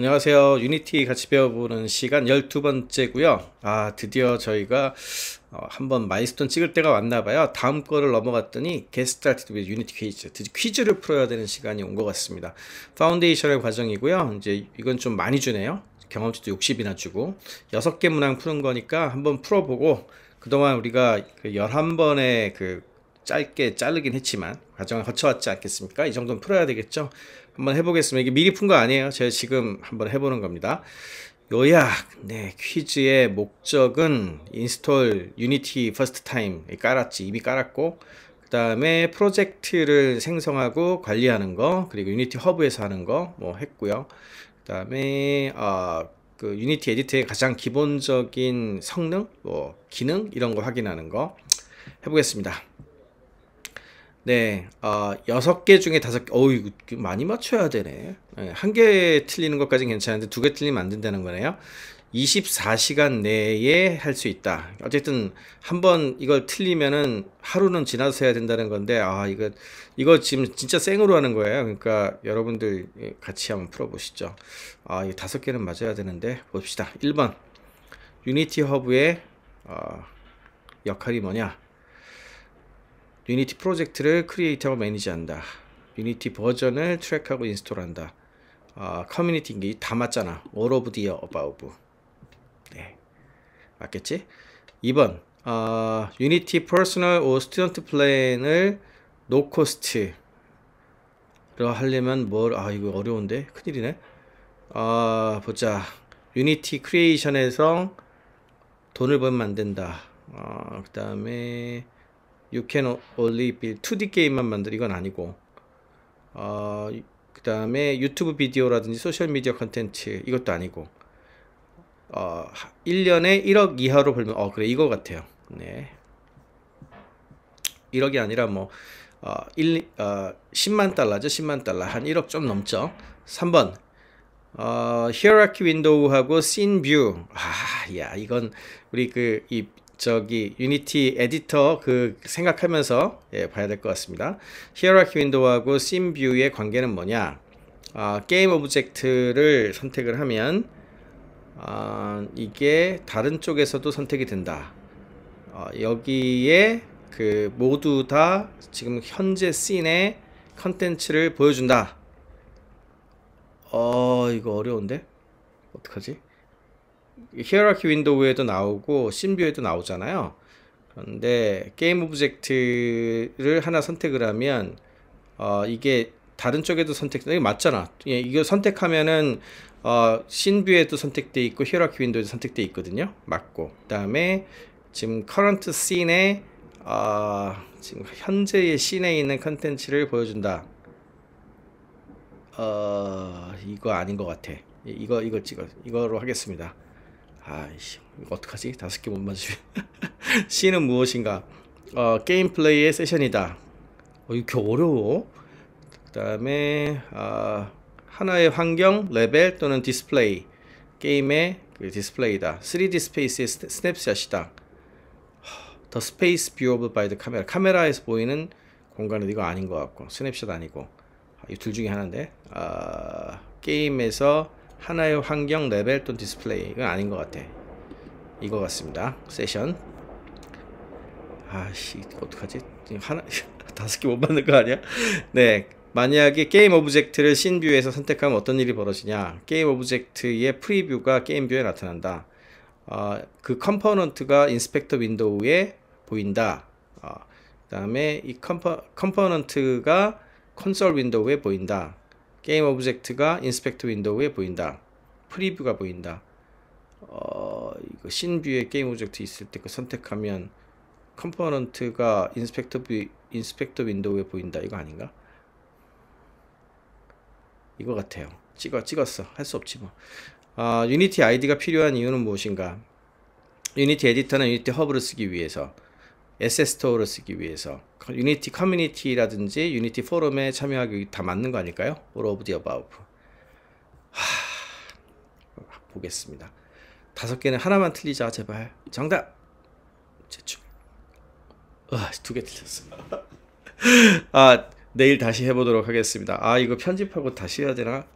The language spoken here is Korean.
안녕하세요. 유니티 같이 배워보는 시간 12번째고요. 아, 드디어 저희가 어, 한번 milestone 찍을 때가 왔나 봐요. 다음 거를 넘어갔더니 Get Started with Unity Quiz. 드디어 퀴즈를 풀어야 되는 시간이 온 것 같습니다. Foundation의 과정이고요. 이제 이건 좀 많이 주네요. 경험치도 60이나 주고 6개 문항 푸는 거니까 한번 풀어보고 그동안 우리가 그 11번의 그 짧게 자르긴 했지만 과정을 거쳐왔지 않겠습니까? 이 정도는 풀어야 되겠죠? 한번 해보겠습니다. 이게 미리 푼 거 아니에요. 제가 지금 한번 해보는 겁니다. 요약, 네, 퀴즈의 목적은 install Unity first time 깔았지, 이미 깔았고, 그 다음에 프로젝트를 생성하고 관리하는 거, 그리고 유니티 허브에서 하는 거, 뭐 했고요. 그 다음에, 어, 그 유니티 에디터의 가장 기본적인 성능, 뭐, 기능, 이런 거 확인하는 거 해보겠습니다. 네, 어, 6개 중에 5개, 어우, 이거 많이 맞춰야 되네. 네, 한개 틀리는 것까지는 괜찮은데 두 개 틀리면 안 된다는 거네요. 24시간 내에 할 수 있다. 어쨌든 한 번 이걸 틀리면은 하루는 지나서 해야 된다는 건데, 아, 이거, 이거 지금 진짜 생으로 하는 거예요. 그러니까 여러분들 같이 한번 풀어 보시죠. 아, 이 다섯 개는 맞아야 되는데, 봅시다. 1번. 유니티 허브의 어, 역할이 뭐냐? 유니티 프로젝트를 create하고 manage한다. 유니티 버전을 track하고 install한다. 아, 커뮤니티 인기 다 맞잖아. All of the above. 네. 맞겠지? 2번. 아, 유니티 Personal or Student plan을 no cost로 하려면 뭘, 아, 이거 어려운데? 큰일이네. 아, 보자. 유니티 creation에서 돈을 벌면 안 된다. 아, 그 다음에 You can only build 2D 게임만 만들 이건 아니고. 어, 그 다음에 유튜브 비디오라든지 소셜미디어 컨텐츠 이것도 아니고. 어, 1년에 1억 이하로 벌면 어 그래 이거 같아요. 네. 1억이 아니라 뭐 어, 1, 어, 10만 달러죠 10만 달러. 한 1억 좀 넘죠. 3번. 어, Hierarchy window하고 Scene view. 아, 야, 이건 우리 그 이 저기 유니티 에디터 그 생각하면서 예, 봐야 될 것 같습니다. Hierarchy window하고 Scene view의 관계는 뭐냐? 아, game object를 선택을 하면 아, 이게 다른 쪽에서도 선택이 된다. 어, 여기에 그 모두 다 지금 현재 scene의 컨텐츠를 보여준다. 어 이거 어려운데 어떡하지? Hierarchy window에도 나오고 Scene view에도 나오잖아요. 그런데 game object를 하나 선택을 하면 어, 이게 다른 쪽에도 선택 이게 맞잖아. 예, 이거 선택하면은 어, Scene view에도 선택돼 있고 Hierarchy window에도 선택돼 있거든요. 맞고 그다음에 지금 current scene에 어, 지금 현재의 scene에 있는 컨텐츠를 보여준다. 어, 이거 아닌 것 같아. 이거 이거 찍어 이거로 하겠습니다. 아이씨 어떡하지? 다섯 개 못 맞추면 scene는 무엇인가? 어, 게임 플레이의 세션이다. 어, 이거 어려워. 그 다음에 어, 하나의 환경 레벨 또는 디스플레이. 게임의 그 디스플레이다. 3D 스페이스의 스냅샷이다. The space viewable by the camera 카메라에서 보이는 공간은 이거 아닌 것 같고 스냅샷 아니고. 이 둘 중에 하나인데. 어, 게임에서 하나의 환경 레벨 또는 디스플레이 이건 아닌 것 같아. 이거 같습니다. 세션. 아씨 어떡하지? 하나 다섯 개못 만들 거 아니야? 네. 만약에 게임 object를 scene view에서 선택하면 어떤 일이 벌어지냐? 게임 object의 preview가 게임 view에 나타난다. 어, 그 component가 inspector window에 보인다. 어, 그 다음에 이 compo, component가 console window에 보인다 게임 object가 inspector window에 보인다. preview가 보인다. 어, 이거 scene view에 게임 object 있을 때 그 선택하면 component가 inspector view, inspector window에 보인다. 이거 아닌가? 이거 같아요. 찍어 찍었어. 할 수 없지 뭐. 아, Unity 아이디가 필요한 이유는 무엇인가? Unity editor는 Unity Hub를 쓰기 위해서 SS토어를 쓰기 위해서 Unity 커뮤니티라든지 Unity 포럼에 참여하기 다 맞는 거 아닐까요? All of the above. 하, 보겠습니다. 다섯 개는 하나만 틀리자 제발. 정답. 제출. 아, 두개 틀렸어. 아, 내일 다시 해보도록 하겠습니다. 아, 이거 편집하고 다시 해야 되나?